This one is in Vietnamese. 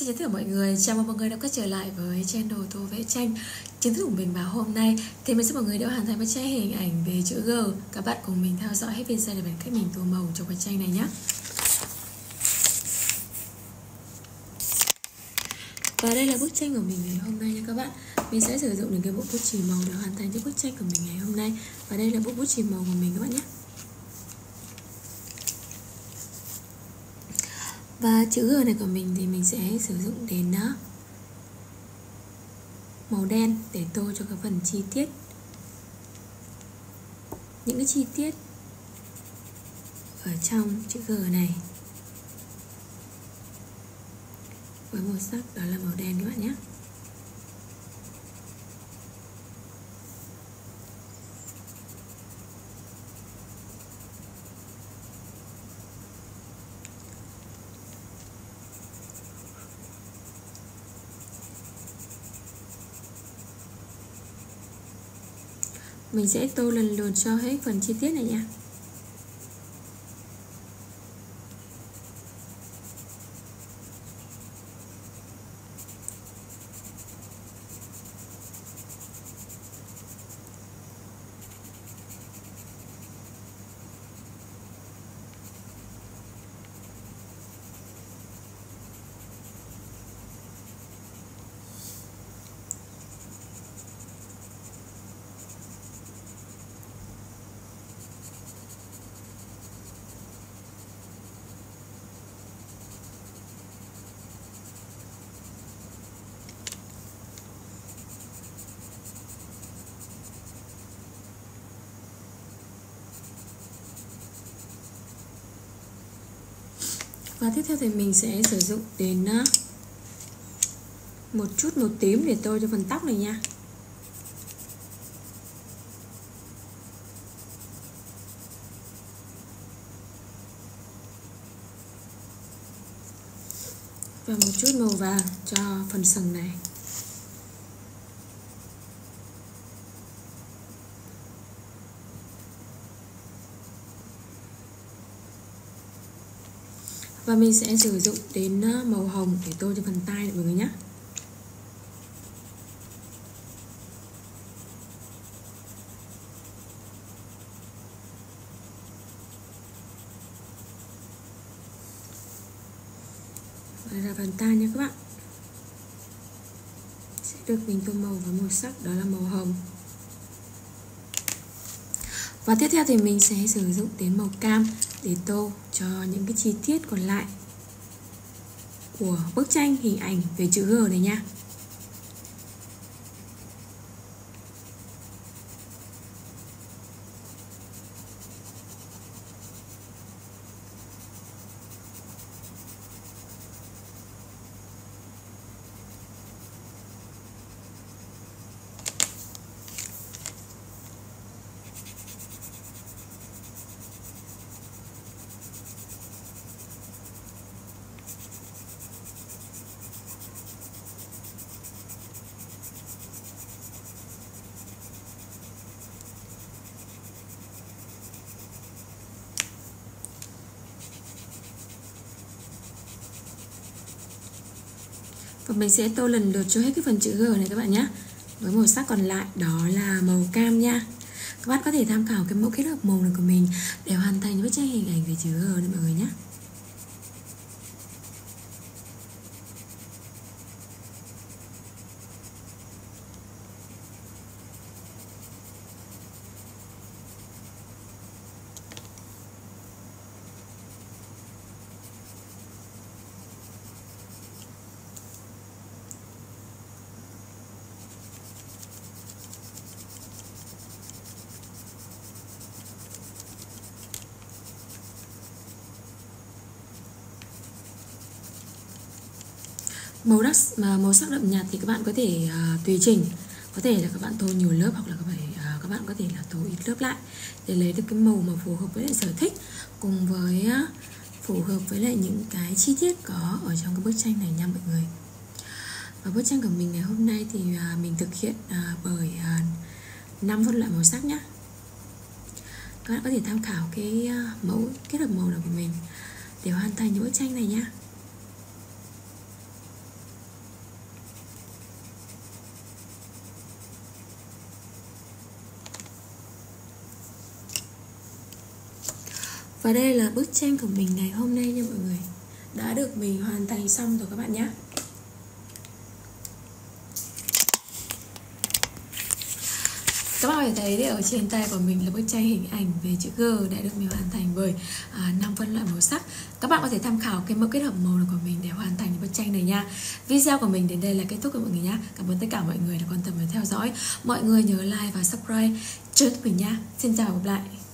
Xin chào tất cả mọi người, chào mừng mọi người đã quay trở lại với channel Tô Vẽ Tranh. Chính thức của mình vào hôm nay. Thì mình sẽ mọi người đã hoàn thành bức tranh hình ảnh về chữ G. Các bạn cùng mình theo dõi hết video để cách mình tô màu cho bức tranh này nhé Và đây là bức tranh của mình ngày hôm nay nha các bạn. Mình sẽ sử dụng đến cái bộ bút chì màu để hoàn thành cho bức tranh của mình ngày hôm nay. Và đây là bộ bút chì màu của mình các bạn nhé. Và chữ G này của mình thì mình sẽ sử dụng đến màu đen để tô cho cái phần chi tiết. Những cái chi tiết ở trong chữ G này với màu sắc đó là màu đen các bạn nhé. Mình sẽ tô lần lượt cho hết phần chi tiết này nha. Và tiếp theo thì mình sẽ sử dụng đến ờ, một chút màu tím để tô cho phần tóc này nha. Và một chút màu vàng cho phần sừng này. Và mình sẽ sử dụng đến ờ, màu hồng để tô cho phần tai mọi người nhé Đây là phần tai nha các bạn. Sẽ được mình tô màu với màu sắc, đó là màu hồng. Và tiếp theo thì mình sẽ sử dụng đến màu cam để tô cho những cái chi tiết còn lại của bức tranh, hình ảnh về chữ G này nha. Và mình sẽ tô lần lượt cho hết cái phần chữ G này các bạn nhé với màu sắc còn lại, đó là màu cam nha. Các bạn có thể tham khảo cái mẫu kết hợp màu này của mình để hoàn thành bức tranh hình ảnh về chữ G này mọi người nhé màu đất mà màu sắc đậm nhạt thì các bạn có thể uh, tùy chỉnh. Có thể là các bạn tô nhiều lớp hoặc là các, bạn uh, các bạn có thể là tô ít lớp lại để lấy được cái màu mà phù hợp với lại sở thích cùng với uh, phù hợp với lại những cái chi tiết có ở trong cái bức tranh này nha mọi người. Và bức tranh của mình ngày hôm nay thì uh, mình thực hiện uh, bởi uh, 5 phân loại màu sắc nhé các bạn có thể tham khảo cái uh, mẫu kết hợp màu nào của mình để hoàn thành những bức tranh này nhé Và đây là bức tranh của mình ngày hôm nay nha mọi người Đã được mình hoàn thành xong rồi các bạn nhé Các bạn có thể thấy ở trên tay của mình là bức tranh hình ảnh về chữ G đã được mình hoàn thành bởi à, 5 phân loại màu sắc. Các bạn có thể tham khảo cái mẫu kết hợp màu của mình để hoàn thành bức tranh này nha. Video của mình đến đây là kết thúc rồi mọi người nhé. Cảm ơn tất cả mọi người đã quan tâm và theo dõi. Mọi người nhớ like và subscribe cho mình nha. Xin chào và gặp lại.